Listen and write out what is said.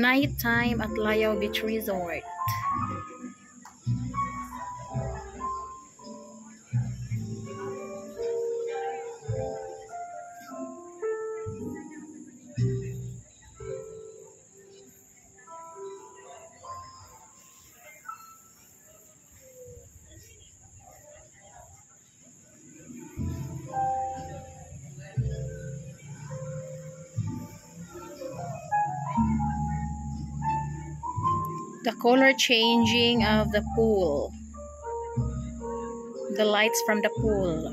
Nighttime at Layao Beach Resort. The color changing of the pool. The lights from the pool.